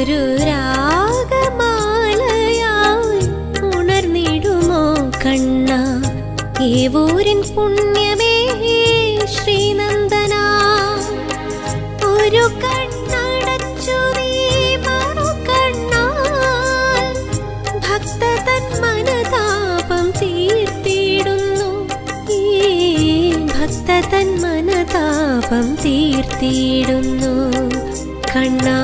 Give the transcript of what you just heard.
ഒരു രാഗമാലയായി ഉണർന്നിടുമോ കണ്ണ? ഏവൂരിൻ പുണ്യമേ ശ്രീനന്ദന. ഒരു കണ്ണടച്ചു നീ മറു ഭക്ത ഈ ഭക്ത കണ്ണാ